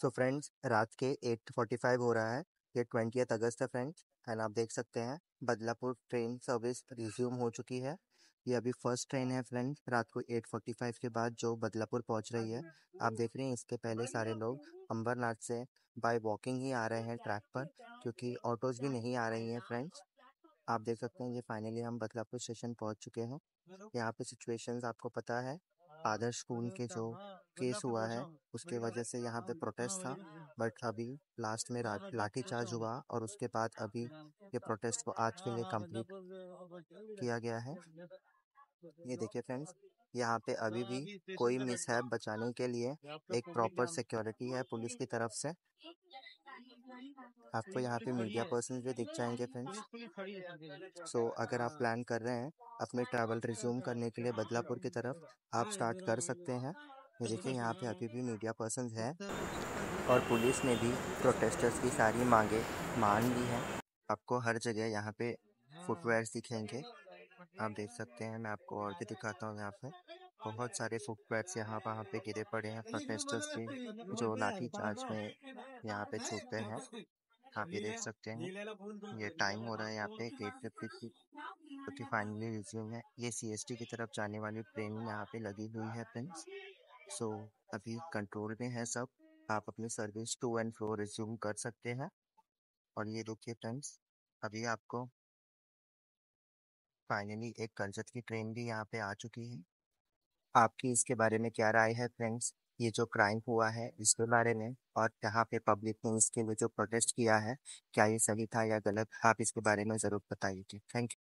So friends रात के 8:45 हो रहा है, ये ट्वेंटी अगस्त है फ्रेंड्स एंड आप देख सकते हैं, बदलापुर ट्रेन सर्विस रिज्यूम हो चुकी है। ये अभी फ़र्स्ट ट्रेन है फ्रेंड्स रात को 8:45 के बाद जो बदलापुर पहुँच रही है। आप देख रहे हैं, इसके पहले सारे लोग अंबरनाथ से बाय वॉकिंग ही आ रहे हैं ट्रैक पर, क्योंकि ऑटोज भी नहीं आ रही हैं फ्रेंड्स आप देख सकते हैं, ये फाइनली हम बदलापुर स्टेशन पहुँच चुके हैं। यहाँ पे सिचुएशंस आपको पता है, आदर्श स्कूल के जो केस हुआ है उसके वजह से यहाँ पे प्रोटेस्ट था बट अभी लास्ट में लाठी चार्ज हुआ और उसके बाद अभी ये प्रोटेस्ट को आज के लिए कंप्लीट किया गया है। ये देखिए फ्रेंड्स यहाँ पे अभी भी कोई मिसहैप बचाने के लिए एक प्रॉपर सिक्योरिटी है पुलिस की तरफ़ से। आपको यहाँ पे मीडिया पर्सन भी दिख जाएँगे फ्रेंड्स। सो so, अगर आप प्लान कर रहे हैं अपने ट्रैवल रिज्यूम करने के लिए बदलापुर की तरफ़ आप स्टार्ट कर सकते हैं। देखिए यहाँ पे अभी भी मीडिया पर्सन हैं। और पुलिस ने भी प्रोटेस्टर्स की सारी मांगे मान ली हैं। आपको हर जगह यहाँ पे फुटवेयर दिखेंगे। आप देख सकते हैं मैं आपको और भी दिखाता हूँ यहाँ पे। बहुत सारे फुटवेयर्स यहाँ वहाँ पे गिरे पड़े हैं प्रोटेस्टर्स के जो लाठी चार्ज में यहाँ पे छूटते हैं। आप ये देख सकते हैं ये टाइम हो रहा है यहाँ पे एट फिफ्टी क्योंकि फाइनली रिज्यूम है। ये सी की तरफ़ जाने वाली ट्रेन यहाँ पे लगी हुई है फ्रेंड्स सो so, अभी कंट्रोल में है सब। आप अपनी service to and fro resume कर सकते हैं। और ये देखिए फ्रेंड्स अभी आपको फाइनली एक कर्जत की ट्रेन भी यहाँ पे आ चुकी है। आपकी इसके बारे में क्या राय है फ्रेंड्स ये जो क्राइम हुआ है इसके बारे में और यहाँ पे पब्लिक ने इसके लिए जो प्रोटेस्ट किया है क्या ये सही था या गलत आप इसके बारे में ज़रूर बताइए। Thank you